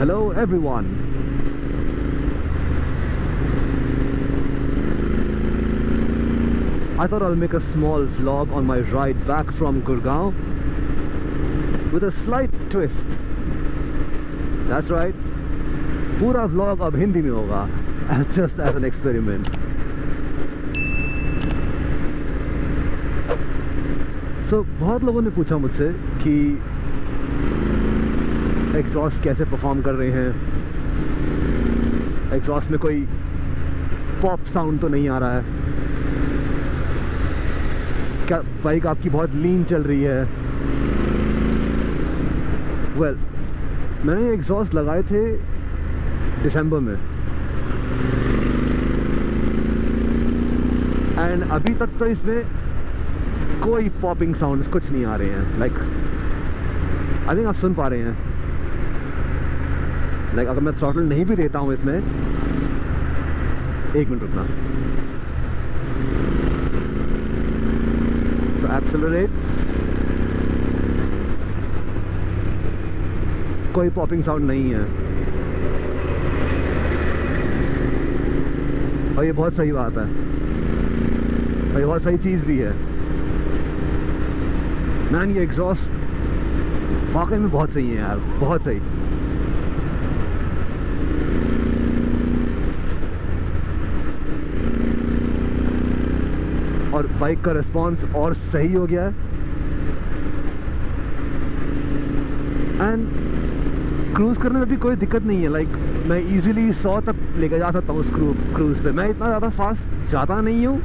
Hello everyone. I thought I'll make a small vlog on my ride back from Gurgaon with a slight twist. That's right. पूरा vlog अब हिंदी में होगा just as an experiment. So बहुत लोगों ने पूछा मुझसे कि एग्जॉस्ट कैसे परफॉर्म कर रहे हैं? एग्जॉस्ट में कोई पॉप साउंड तो नहीं आ रहा है। क्या बाइक आपकी बहुत लीन चल रही है? वेल well, मैंने एग्जॉस्ट लगाए थे दिसंबर में। एंड अभी तक तो इसमें कोई पॉपिंग साउंड्स कुछ नहीं आ रहे हैं। लाइक आई थिंक आप सुन पा रहे हैं। लाइक अगर मैं थ्रॉटल नहीं भी देता हूँ इसमें, एक मिनट रुकना। तो एक्सेलरेट कोई पॉपिंग साउंड नहीं है। और ये बहुत सही बात है। और ये बहुत सही चीज़ भी है। मैन ये एग्जॉस्ट वाकई में बहुत सही है यार, बहुत सही। और बाइक का रिस्पॉन्स और सही हो गया है। एंड क्रूज़ करने में भी कोई दिक्कत नहीं है। लाइक like, मैं इजीली सौ तक लेकर जा सकता हूँ क्रू क्रूज़ पे। मैं इतना ज़्यादा फास्ट जाता नहीं हूँ।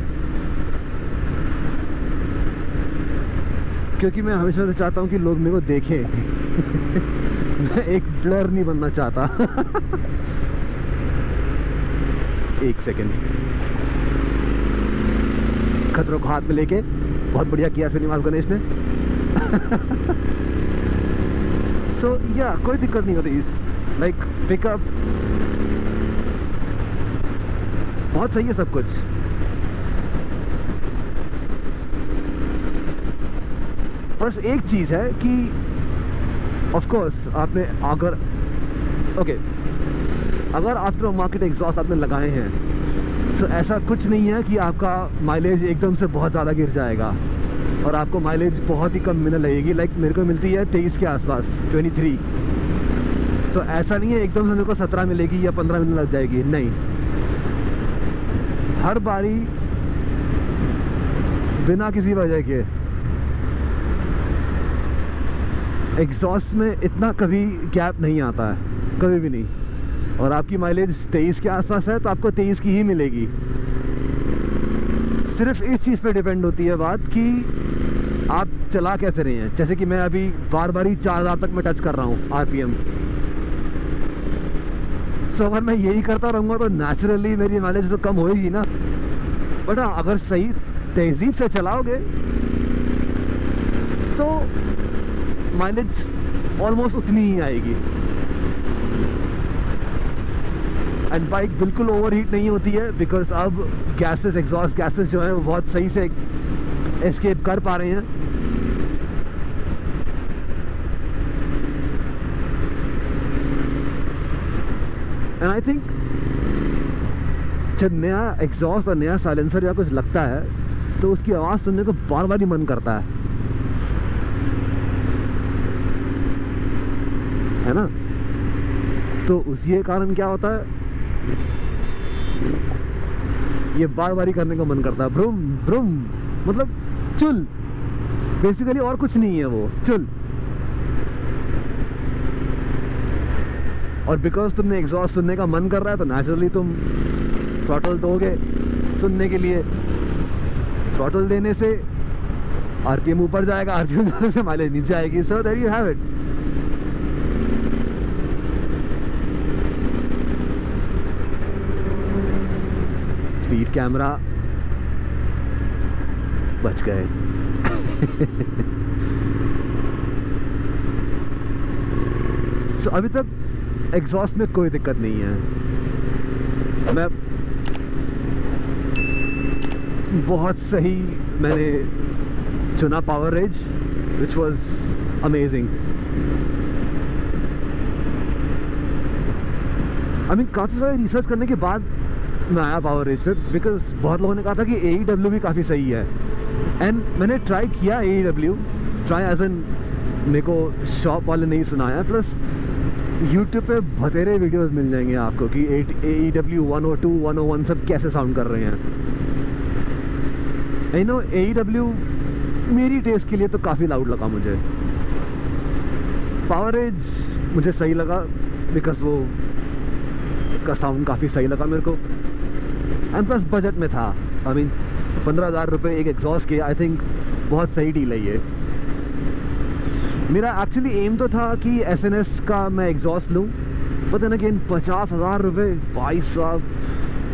क्योंकि मैं हमेशा से चाहता हूँ कि लोग मेरे को देखें। मैं एक ब्लर नहीं बनना चाहता। एक सेकेंड खतरों को हाथ में लेके बहुत बढ़िया किया श्रीनिवास गणेश ने। सो so, या yeah, कोई दिक्कत नहीं होती इस लाइक पिकअप बहुत सही है सब कुछ। बस एक चीज़ है कि ऑफ़ कोर्स आपने अगर ओके okay, अगर आफ्टर मार्केट एग्जॉस्ट आपने लगाए हैं सो so, ऐसा कुछ नहीं है कि आपका माइलेज एकदम से बहुत ज़्यादा गिर जाएगा। और आपको माइलेज बहुत ही कम मिलने लगेगी। लाइक like, मेरे को मिलती है तेईस के आसपास ट्वेंटी थ्री तो ऐसा नहीं है एकदम से मेरे को सत्रह मिलेगी या पंद्रह मिलने लग जाएगी। नहीं। हर बारी बिना किसी वजह के एग्जॉस्ट में इतना कभी गैप नहीं आता है। कभी भी नहीं। और आपकी माइलेज तेईस के आसपास है तो आपको तेईस की ही मिलेगी। सिर्फ़ इस चीज़ पे डिपेंड होती है बात कि आप चला कैसे रहे हैं। जैसे कि मैं अभी बार बार ही चार हज़ार तक मैं टच कर रहा हूँ आरपीएम सो अगर मैं यही करता रहूँगा तो नेचुरली मेरी माइलेज तो कम होएगी ना। बट हाँ अगर सही तहजीब से चलाओगे तो माइलेज ऑलमोस्ट उतनी ही आएगी। एंड बाइक बिल्कुल ओवर हीट नहीं होती है बिकॉज़ अब गैसेस एग्जॉस्ट गैसेस जो हैं, वो बहुत सही से एस्केप कर पा रहे हैं। एंड आई थिंक जब नया एग्जॉस्ट और नया साइलेंसर या कुछ लगता है तो उसकी आवाज़ सुनने को बार बार ही मन करता है। है ना? तो उसी कारण क्या होता है? ये बार बार ही करने का मन करता है। ब्रुम ब्रुम। मतलब चुल। बेसिकली और कुछ नहीं है वो। चुल। और बिकॉज़ तुमने एग्जॉस्ट सुनने का मन कर रहा है तो नेचुरली तुम थ्रॉटल दोगे सुनने के लिए। थ्रॉटल देने से आरपीएम ऊपर जाएगा आरपीएम जाने से माइलेज नीचे आएगी। So there you have it speed camera बच गए सो so, अभी तक एग्जॉस्ट में कोई दिक्कत नहीं है। मैं बहुत सही मैंने चुना power rage which was amazing I mean काफ़ी सारे रिसर्च करने के बाद मैं आया पावर रेज पे बिकॉज़ बहुत लोगों ने कहा था कि ए डब्ल्यू भी काफ़ी सही है। एंड मैंने ट्राई किया A W try edge N मेरे को शॉप वाले नहीं सुनाया। प्लस यूट्यूब पे बतेरे वीडियोस मिल जाएँगे आपको कि A W one O two one O one सब कैसे साउंड कर रहे हैं। आई नो ए डब्ल्यू मेरी टेस्ट के लिए तो काफ़ी लाउड लगा मुझे। पावर एज मुझे सही लगा बिकॉज़ वो उसका साउंड काफ़ी सही लगा मेरे को। एंड प्लस बजट में था. आई मीन पंद्रह हज़ार रुपये एक एग्जॉस्ट के आई थिंक बहुत सही डील है ये. मेरा एक्चुअली एम तो था कि एस एन एस का मैं एग्जॉस्ट लूँ पता ना कि इन पचास हज़ार रुपये भाई साहब.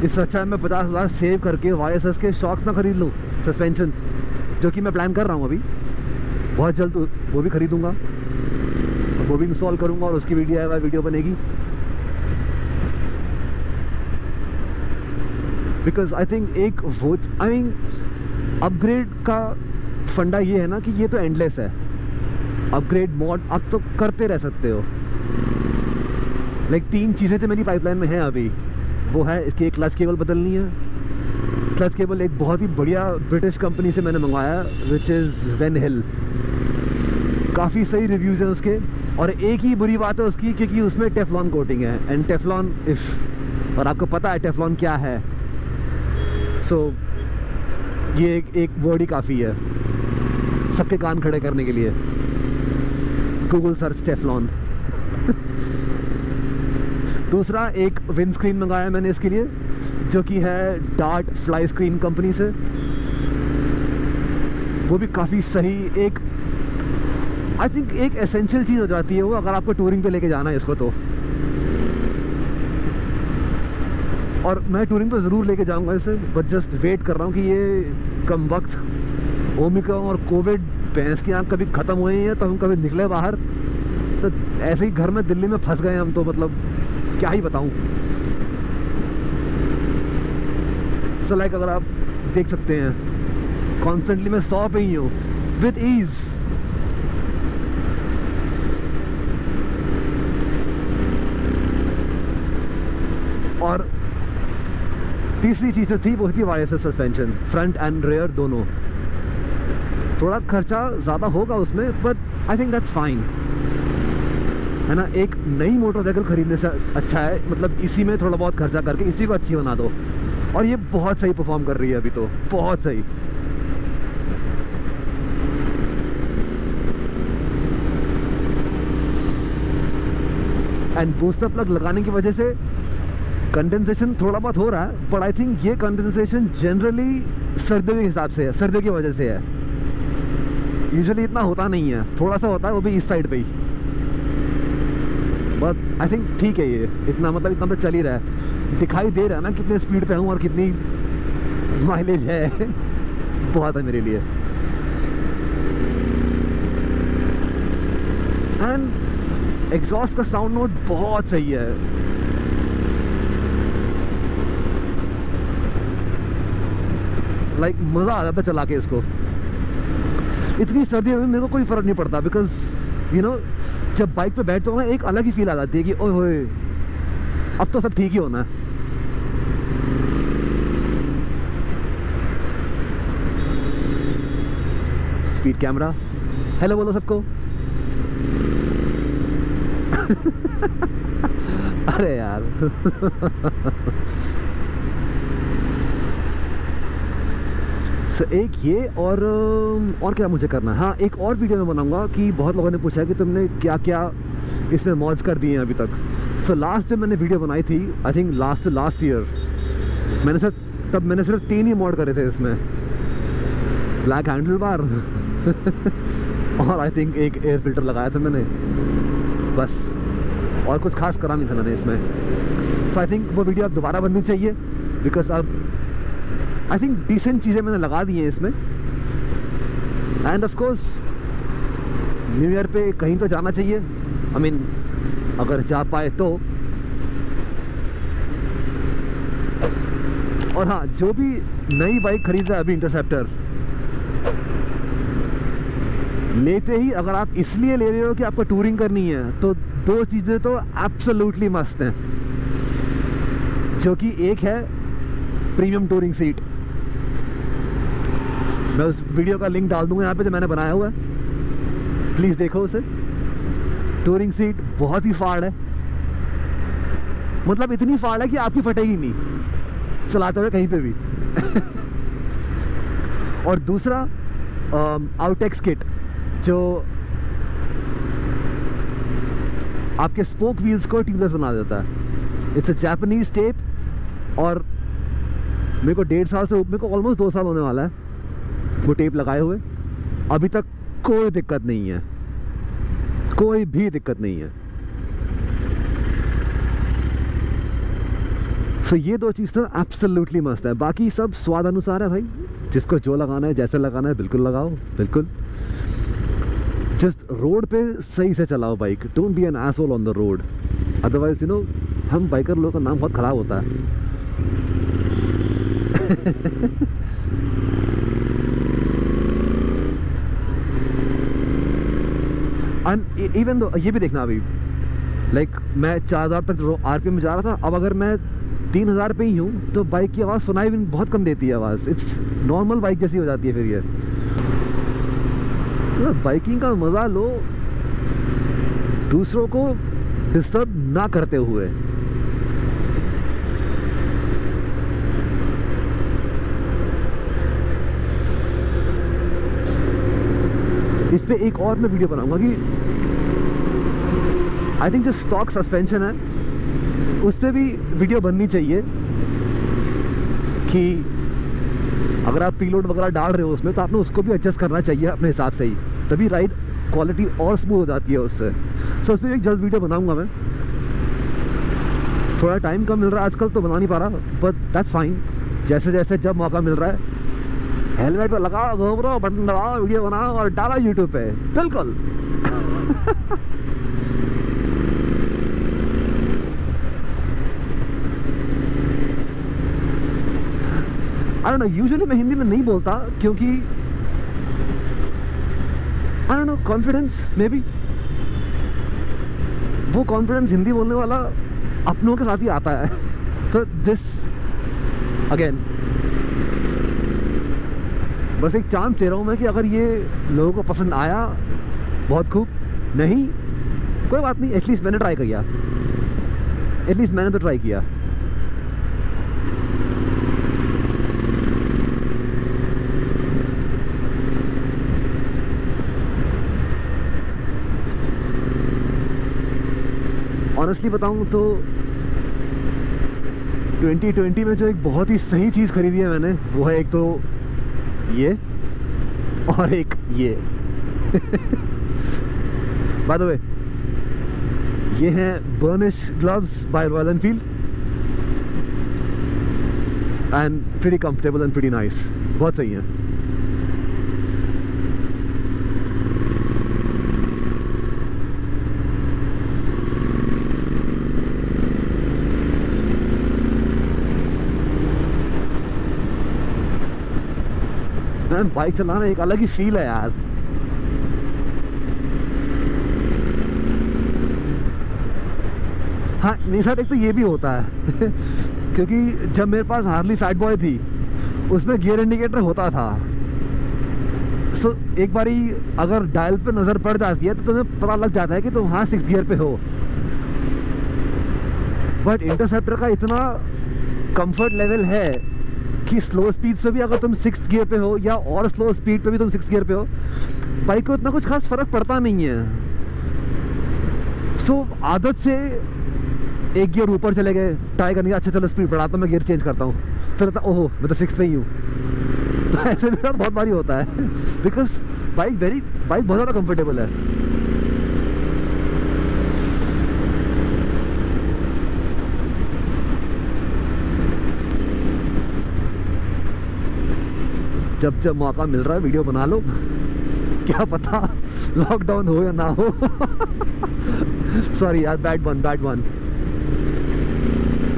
इससे अच्छा है, मैं पचास हज़ार सेव करके वाई एस एस के शॉक्स ना ख़रीद लूँ. सस्पेंशन जो कि मैं प्लान कर रहा हूँ अभी. बहुत जल्द वो भी ख़रीदूँगा. वो भी इंस्टॉल करूँगा और उसकी वीडियो वीडियो बनेगी. बिकॉज़ आई थिंक एक वो आई मीन अपग्रेड का फंडा ये है ना कि ये तो एंडलेस है। अपग्रेड मॉड आप तो करते रह सकते हो। लाइक तीन चीज़ें तो मेरी पाइपलाइन में हैं अभी। वो है, इसकी एक क्लच केबल बदलनी है। क्लच केबल एक बहुत ही बढ़िया ब्रिटिश कंपनी से मैंने मंगवाया विच इज़ वेन हिल काफ़ी सही रिव्यूज़ हैं उसके। और एक ही बुरी बात है उसकी, क्योंकि उसमें टेफलॉन कोटिंग है। एंड टेफलॉन इफ़ और आपको पता है टेफलॉन क्या है। सो so, ये एक एक वर्ड ही काफ़ी है सबके कान खड़े करने के लिए। गूगल सर्च टेफलॉन दूसरा एक विंड स्क्रीन मंगाया मैंने इसके लिए जो कि है डार्ट फ्लाई स्क्रीन कंपनी से। वो भी काफ़ी सही एक आई थिंक एक एसेंशियल चीज़ हो जाती है वो अगर आपको टूरिंग पे लेके जाना है इसको तो। और मैं टूरिंग पर ज़रूर लेके जाऊँगा इसे बट जस्ट वेट कर रहा हूँ कि ये कम वक्त ओमिका और कोविड भैंस की आँख कभी ख़त्म हुए हैं तो हम कभी निकले बाहर तो ऐसे ही घर में दिल्ली में फंस गए हम तो मतलब क्या ही बताऊँ। सो लाइक अगर आप देख सकते हैं कॉन्स्टेंटली मैं सौ पे ही हूँ विथ ईज़ और तीसरी चीज़ जो थी, वो थी Y suspension front and rear दोनों। थोड़ा खर्चा ज़्यादा होगा उसमें but I think that's fine है ना? एक नई मोटरसाइकिल ख़रीदने से अच्छा है मतलब इसी में थोड़ा बहुत खर्चा करके इसी को अच्छी बना दो। और ये बहुत सही परफॉर्म कर रही है अभी तो बहुत सही। एंड बूस्टर प्लग लगाने की वजह से कंडेंसेशन थोड़ा बहुत हो रहा है बट आई थिंक ये कंडेंसेशन जनरली सर्दियों के हिसाब से है सर्दियों की वजह से है। यूजुअली इतना होता नहीं है, थोड़ा सा होता है, वो भी इस साइड पे ही। बट आई थिंक ठीक है ये, इतना मतलब इतना तो चल ही रहा है। दिखाई दे रहा है ना कितने स्पीड पे हूँ और कितनी माइलेज है। बहुत है मेरे लिए। एंड एग्जॉस्ट का साउंड नोट बहुत सही है। लाइक मज़ा आ जाता चला के इसको। इतनी सर्दियों में मेरे को कोई फ़र्क नहीं पड़ता बिकॉज़ यू नो जब बाइक पे बैठते हो ना, एक अलग ही फील आ जाती है कि, ओए होए, अब तो सब ठीक ही होना है। स्पीड कैमरा हेलो बोलो सबको। अरे यार। सो एक ये और और क्या मुझे करना है? हाँ एक और वीडियो में बनाऊँगा कि बहुत लोगों ने पूछा है कि तुमने क्या क्या इसमें मॉड्स कर दिए हैं अभी तक। सो लास्ट जब मैंने वीडियो बनाई थी I think last last year मैंने सर तब मैंने सिर्फ़ तीन ही मॉड करे थे इसमें। ब्लैक हैंडल बार और आई थिंक एक एयर फ़िल्टर लगाया था मैंने। बस। और कुछ खास करा नहीं था मैंने इसमें। सो आई थिंक वो वीडियो अब दोबारा बननी चाहिए बिकॉज़ अब आई थिंक डिसेंट चीज़ें मैंने लगा दी हैं इसमें। And of course new year पे कहीं तो जाना चाहिए। आई I मीन mean, अगर जा पाए तो। और हाँ जो भी नई बाइक खरीद रहा है अभी इंटरसेप्टर लेते ही अगर आप इसलिए ले रहे हो कि आपको टूरिंग करनी है तो दो चीज़ें तो एब्सोल्युटली मस्त हैं। जो कि एक है प्रीमियम टूरिंग सीट मैं उस वीडियो का लिंक डाल दूँगा यहाँ पे जो मैंने बनाया हुआ है। प्लीज़ देखो उसे। टूरिंग सीट बहुत ही फाड़ है। मतलब इतनी फाड़ है कि आपकी फटेगी नहीं। चलाते हुए कहीं पे भी। और दूसरा आउटेक्स किट जो आपके स्पोक व्हील्स को ट्यूबलेस बना देता है। इट्स अ जापानीज टेप और मेरे को डेढ़ साल से, मेरे को ऑलमोस्ट दो साल होने वाला है। वो टेप लगाए हुए। अभी तक कोई दिक्कत नहीं है। कोई भी दिक्कत नहीं है। सो so, ये दो चीज़ तो एब्सोल्युटली मस्त है। बाकी सब स्वाद अनुसार है भाई। जिसको जो लगाना है जैसे लगाना है बिल्कुल लगाओ। बिल्कुल। जस्ट रोड पे सही से चलाओ bike don't be an asshole on the road otherwise you know हम बाइकर लोगों का नाम बहुत ख़राब होता है। इवन दो ये भी देखना अभी। लाइक मैं चार हज़ार तक आर पी में जा रहा था। अब अगर मैं तीन हज़ार पे ही हूँ तो बाइक की आवाज़ सुनाई भी बहुत कम देती है आवाज़। इट्स नॉर्मल बाइक जैसी हो जाती है फिर ये। बाइकिंग का मज़ा लो, दूसरों को डिस्टर्ब ना करते हुए। इस पर एक और मैं वीडियो बनाऊँगा कि आई थिंक जो स्टॉक सस्पेंशन है उस पर भी वीडियो बननी चाहिए कि अगर आप पीलोड वगैरह डाल रहे हो उसमें तो आपने उसको भी एडजस्ट करना चाहिए अपने हिसाब से ही। तभी राइड क्वालिटी और स्मूथ हो जाती है उससे। सो so, उस पर एक जल्द वीडियो बनाऊँगा मैं। थोड़ा टाइम कम मिल रहा है आजकल तो बना नहीं पा रहा बट दैट्स फाइन जैसे जैसे जब मौका मिल रहा है हेलमेट पर लगाओ घूमरो बटन दबाओ, वीडियो बनाओ और डालो यूट्यूब पे। बिल्कुल। आई नो यूजुअली मैं हिंदी में नहीं बोलता, क्योंकि I know confidence may be वो कॉन्फिडेंस हिंदी बोलने वाला अपनों के साथ ही आता है। तो दिस अगेन बस एक चांस दे रहा हूँ मैं कि अगर ये लोगों को पसंद आया बहुत खूब, नहीं, कोई बात नहीं एटलीस्ट मैंने ट्राई किया। एटलीस्ट मैंने तो ट्राई किया। ऑनेस्टली बताऊँ तो 2020 में जो एक बहुत ही सही चीज़ खरीदी है मैंने, वो है एक तो ये और एक ये। बाय द वे ये हैं burnish gloves by Royal Enfield and pretty comfortable and pretty nice बहुत सही है। मैम बाइक चलाना एक अलग ही फील है यार। हाँ मेरे साथ एक तो ये भी होता है क्योंकि जब मेरे पास हार्ली फैट बॉय थी उसमें गियर इंडिकेटर होता था। सो so, एक बारी अगर डायल पे नज़र पड़ जाती है तो तुम्हें पता लग जाता है कि तुम हाँ सिक्स गियर पे हो। बट इंटरसेप्टर का इतना कंफर्ट लेवल है कि स्लो स्पीड पे भी अगर तुम सिक्स गियर पे हो या और स्लो स्पीड पे भी तुम सिक्स गियर पे हो बाइक को इतना कुछ खास फ़र्क पड़ता नहीं है। सो so, आदत से एक गियर ऊपर चले गए ट्राई करने अच्छा चलो स्पीड बढ़ाता हूँ मैं गियर चेंज करता हूँ। फिर ओहो मैं तो सिक्स पे ही हूँ। तो ऐसे मेरा बहुत बारी होता है। बिकॉज़ बाइक वेरी बाइक बहुत ज़्यादा कंफर्टेबल है। जब जब मौका मिल रहा है, वीडियो बना लो। क्या पता लॉकडाउन हो या ना हो। सॉरी यार बैड वन बैड वन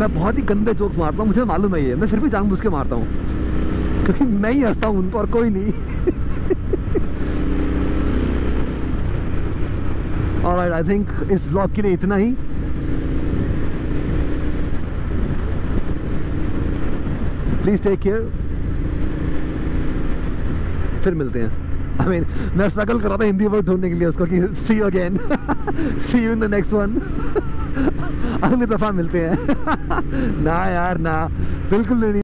मैं बहुत ही गंदे जोक्स मारता हूँ, मुझे मालूम है ये। मैं फिर भी जानबूझ के मारता हूँ। क्योंकि मैं ही हंसता हूँ, उन पर कोई नहीं। और आई थिंक इस ब्लॉग के लिए इतना ही। प्लीज़ टेक केयर फिर मिलते हैं। आई मीन मैं स्ट्रगल कर रहा था हिंदी वर्ड ढूँढने के लिए उसको कि see you again see you in the next one अगली दफ़ा मिलते हैं। ना यार, ना। बिल्कुल नहीं।